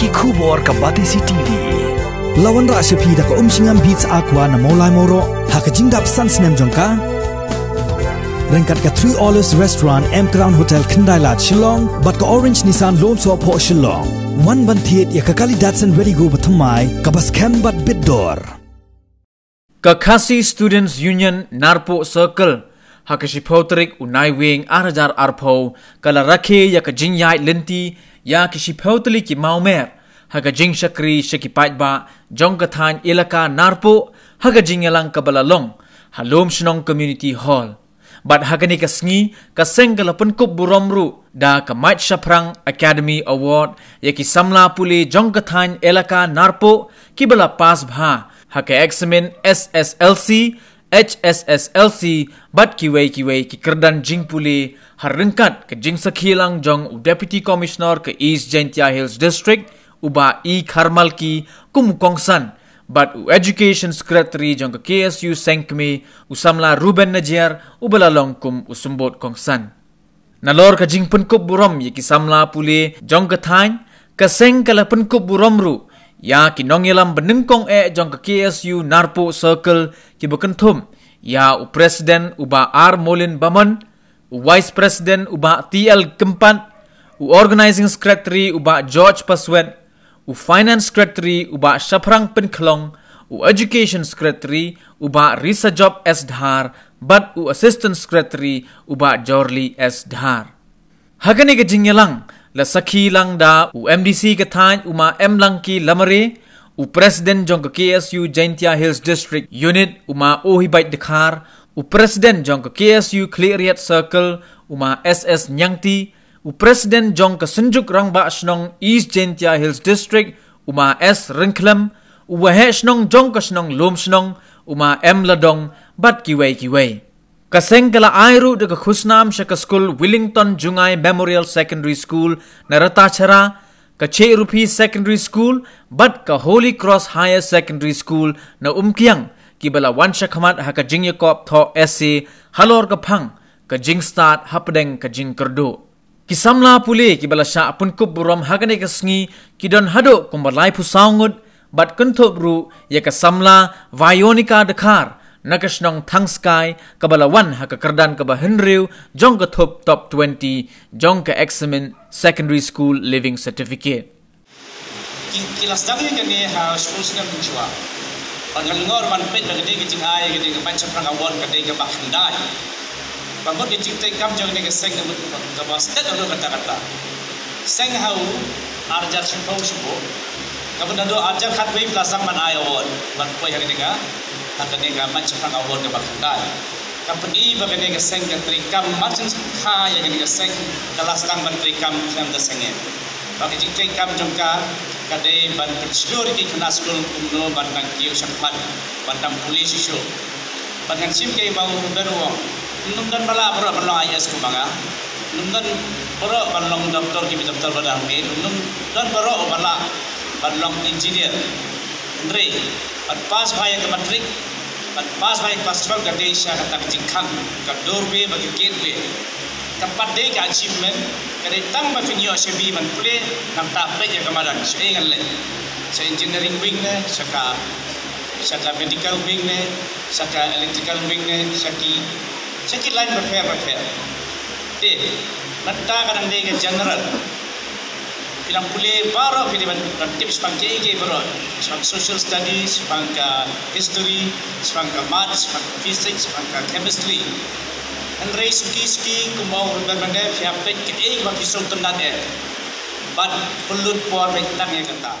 ki khubor ka batisi tv lawan ra phi da ko umsingam beach aqua na molai moro ha ka jingdap nem jongka. Rengkat ka three olives restaurant m crown hotel khandai la shillong bat ka orange nissan lom so pho shillong. One ban thiet ya ka kali datsun ready go bathamai ka bas cam bat bit door ka students union narpo circle photrik unai wing arajar arpho kala rakhe ya ka jinyai lenti ya kishi photli ki maumer haga jing shakri shaki ba jong ka than ilaka narpo haga jingalang kabala long halom shnong community hall. But hagani ka sngi ka sengala pun kup buromru da ka mait shaprang academy award yaki samla puli jong ka than ilaka narpo kibala pas bha. Haka examen sslc HSSLC bat kiwei kiwei ki kerdan jing puli har rengkat ke jing sakhilang jong u deputy commissioner ke East Gentia Hills district uba e. Kharmal ki kum kongsan bat u education secretary jong ke KSU Senkme usamla Ruben Najiar ubala long kum usumbot kongsan. Nalor ka jing pun kup burom ye ki samla puli jong ke thain ka seng kala pun kup burom ru ya ki nongelam benengkong e jong ke KSU Narpo Circle ki bukentum ya u President uba R. Molin Baman u Vice President uba TL Kempan u Organizing Secretary uba George Paswet u Finance Secretary uba Shaprang Penklong u Education Secretary uba Risa Job S. Dhar but u Assistant Secretary uba Jorli S. Dhar. Hagani ke jingyalang la sakhi lang da u MDC ka than uma M lang ki lamare u president jong ka KSU Jaintia Hills District Unit uma ohi bait dekhar u president jong ka KSU Cleariat Circle uma SS Nyangti u president jong ka Senjuk Rangba Shnong East Jaintia Hills District uma S Ringklam u wahe shnong jong ka shnong lom shnong uma M Ladong bat kiwei kiwei Kaseng kala airu de khusnam shaka school Wellington Jungai Memorial Secondary School narata chara ka che secondary school but ka Holy Cross Higher Secondary School na umkiang ki bala wan shakhamat ha ka jing yakop tho essay halor ka phang ka jing start hapdeng ka jing kerdo ki samla pule ki bala sha apun kup buram ha ka sngi ki hado kumbalai pu saungut but kunthop ru ka samla vayonika dakhar nakashnong thang sky kabala wan ha ka kardan ka ba jong ka thop top 20 jong ka examen secondary school living certificate. Kilas dang ye ne ha sim chua pan ngal ngor man pet na de jing ai ge de ban chapra ka won ka de ka bak ndai pa mo de jing te kam jong ne ka seng ka ka bas te do ka ta kata seng ha u arjar sim pau sibo ka benda do arjar khat wei plasang man ai awon ban poi ha? ge ka ega macam orang awal ke bakandai. Company bagai ega seng ke trikam macam kaya yang ega seng kelas tang ban trikam yang dah sengit. Bagi jik trikam jangka kade ban bersyur ki kena sekolah kumno ban nang kiu syakmat ban tam polis isu. Ban yang sim ke bau beruang. Nung dan bala bro ban long IS ku banga. Nung dan bro ban long doktor ki doktor badang ke. Nung dan bro bala ban long engineer. Andre, at pas bahaya ke matrik, at pas bahaya kelas 12 ke desa kata kejingkan, ke doorway bagi gateway. Tempat ke achievement, kade tang ba finyo sebi man pule nam ta pe je kamadan so ingal le. Sa engineering wing ne, saka saka medical wing ne, saka electrical wing ne, saki saki line berfair berfair. Eh, mata kadang ke general, Filang pulih baru dapat tips pangke ke baru. Sebab social studies, pangka history, pangka maths, pangka physics, pangka chemistry. Rei suki suki kumau berbenda siapa ke eh bagi sultan nade. But perlu buat baik tang yang kata.